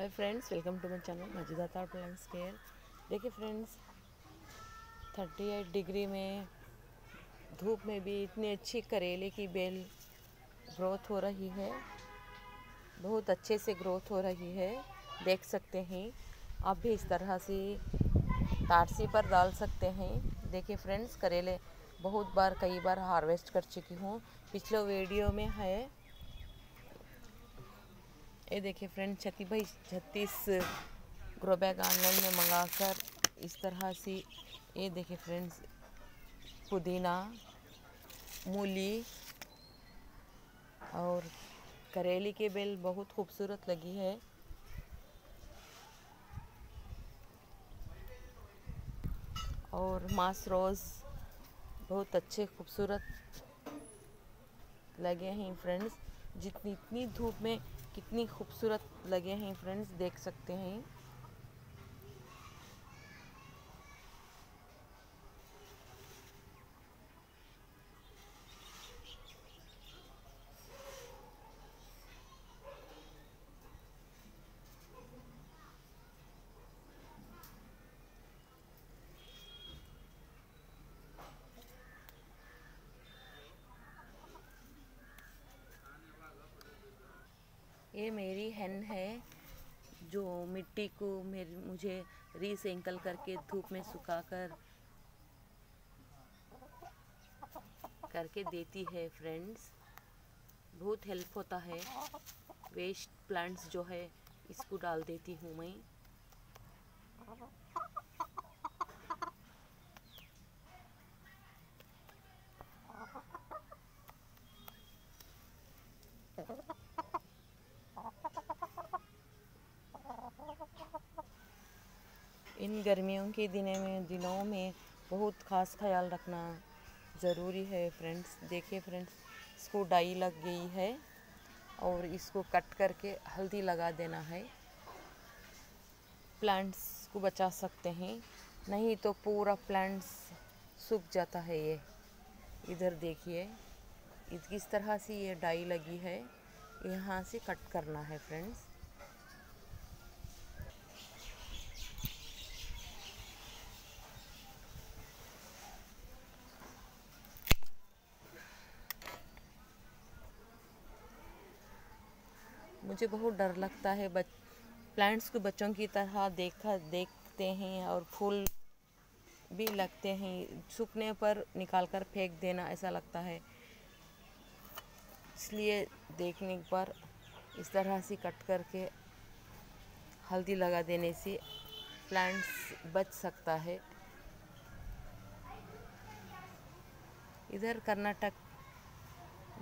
Hi friends welcome to my channel मज़ेदार plants care देखिए friends 38 degree में धूप में भी इतनी अच्छी करेले की बेल ग्रोथ हो रही है। बहुत अच्छे से ग्रोथ हो रही है, देख सकते हैं। आप भी इस तरह से तारसी पर डाल सकते हैं। देखिए फ्रेंड्स करेले बहुत बार, कई बार हार्वेस्ट कर चुकी हूँ। पिछले वीडियो में है ये देखिए फ्रेंड छत्ती भाई, छत्तीस ग्रो बैग ऑनलाइन में मंगाकर इस तरह से, ये देखिए फ्रेंड्स पुदीना, मूली और करेली के बेल बहुत खूबसूरत लगी है। और मास रोज़ बहुत अच्छे, खूबसूरत लगे हैं फ्रेंड्स जितनी, इतनी धूप में कितनी खूबसूरत लगे हैं फ्रेंड्स देख सकते हैं। ये मेरी हैन है, जो मिट्टी को मेरे, मुझे रीसाइकल करके धूप में सुखाकर, करके देती है फ्रेंड्स बहुत हेल्प होता है. वेस्ट प्लांट्स जो है, इसको डाल देती हूँ मैं. इन गर्मियों के दिनों में दिनों में बहुत ख़ास ख्याल रखना ज़रूरी है फ्रेंड्स देखिए फ्रेंड्स इसको डाई लग गई है और इसको कट करके हल्दी लगा देना है। प्लांट्स को बचा सकते हैं, नहीं तो पूरा प्लांट्स सूख जाता है ये। इधर देखिए किस तरह से ये डाई लगी है। यहाँ से कट करना है फ्रेंड्स मुझे बहुत डर लगता है बच प्लांट्स को बच्चों की तरह देखा, देखते हैं और फूल भी लगते हैं। सूखने पर निकाल कर फेंक देना ऐसा लगता है। इसलिए देखने पर इस तरह से कट करके हल्दी लगा देने से प्लांट्स बच सकता है। इधर कर्नाटक,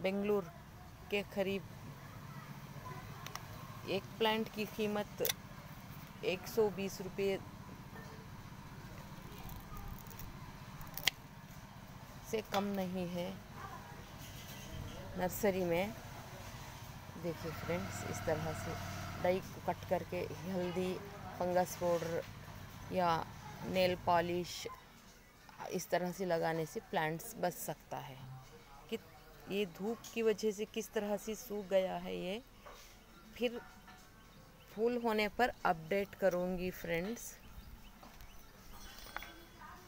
बेंगलुरु के करीब एक प्लांट की कीमत एक सौ बीस रुपये से कम नहीं है नर्सरी में। देखिए फ्रेंड्स इस तरह से डाई को कट करके हल्दी फंगस पाउडर या नेल पॉलिश इस तरह से लगाने से प्लांट्स बच सकता है। कि ये धूप की वजह से किस तरह से सूख गया है ये? फिर फूल होने पर अपडेट करूँगी फ्रेंड्स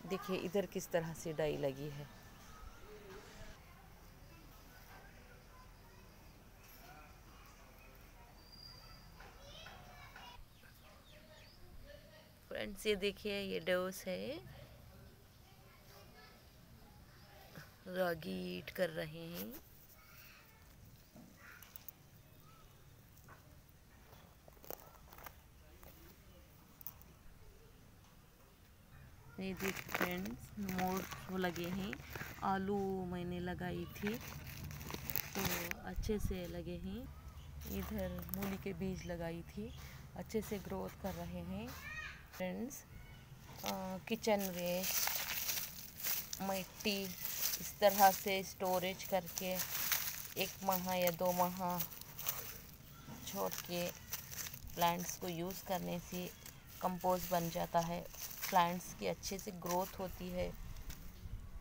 देखिए, इधर किस तरह से डाई लगी है। फ्रेंड्स ये देखिए, ये डोस है। रागी ईट कर रहे हैं। ये देख फ्रेंड्स मोर लगे हैं। आलू मैंने लगाई थी तो अच्छे से लगे हैं। इधर मूली के बीज लगाई थी, अच्छे से ग्रोथ कर रहे हैं। फ्रेंड्स किचन वेस्ट मिट्टी, इस तरह से स्टोरेज करके एक माह या दो माह छोड़ के प्लांट्स को यूज़ करने से कंपोज बन जाता है। प्लांट्स की अच्छे से ग्रोथ होती है।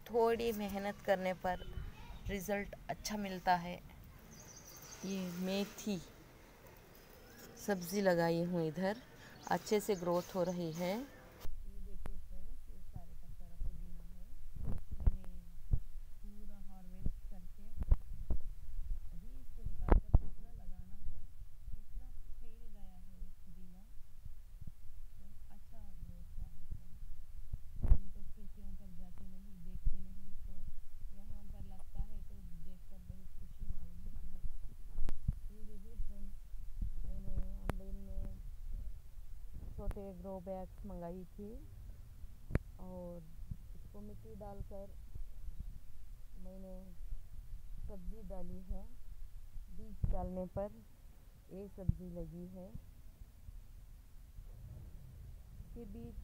थोड़ी मेहनत करने पर रिज़ल्ट अच्छा मिलता है। ये मेथी सब्ज़ी लगाई हूँ इधर। अच्छे से ग्रोथ हो रही है ये देखिए फ्रेंड्स ये सारे का सारा पुदीना है मैंने पूरा हार्वेस्ट करके अभी इसको निकाल कर दूसरा लगाना है इतना फैल गया है पुदीना तो अच्छा ग्रोथ हुआ है हम तो खेतियों पर जाते नहीं देखते नहीं तो यहाँ पर लगता है तो देखकर बहुत खुशी मालूम होती है ये देखिए फ्रेंड्स मैंने ऑनलाइन में छोटे ग्रो बैग्स मंगाई थी और इसको मिट्टी डालकर मैंने सब्ज़ी डाली है। बीज डालने पर ये सब्ज़ी लगी है। इसके बीज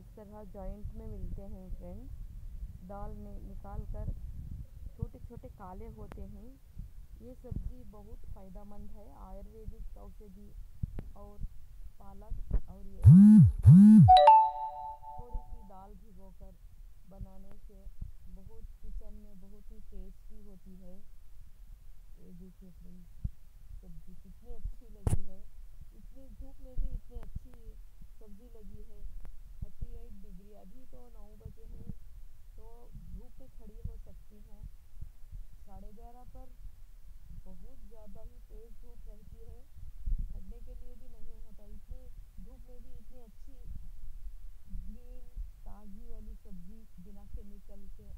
इस तरह जॉइंट में मिलते हैं फ्रेंड्स दाल में निकाल कर छोटे छोटे काले होते हैं। ये सब्ज़ी बहुत फ़ायदेमंद है। आयुर्वेदिक औषधि और पालक और ये थोड़ी सी दाल भिगोकर बनाने से बहुत किचन में बहुत ही टेस्टी होती है। ये देखिए फ्रेंड्स, सब्ज़ी कितनी अच्छी लगी है। इतनी धूप में भी इतनी अच्छी सब्ज़ी लगी है। थर्टी एट डिग्री, अभी तो नौ बजे हैं तो धूप में खड़ी हो सकती हूँ। साढ़े ग्यारह पर बहुत ज़्यादा ही तेज़ धूप रहती है। खड़ने के लिए भी नहीं धूप में भी इतनी अच्छी ग्रीन ताज़ी वाली सब्ज़ी बिना केमिकल के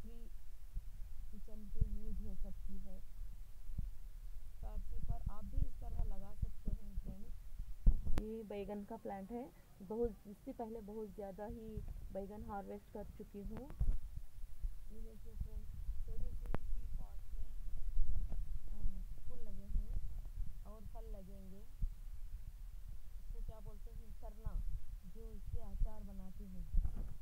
फ्री किचन पे यूज़ हो सकती है। टर्सी पर आप भी इस तरह लगा सकते हैं फ्रेंड्स ये बैगन का प्लांट है। बहुत इससे पहले बहुत ज़्यादा ही बैगन हार्वेस्ट कर चुकी हूँ। ये देखिए फ्रेंड्स छोटी सी और फल लगेंगे। क्या बोलते हैं सरना जो इसके अचार बनाते हैं।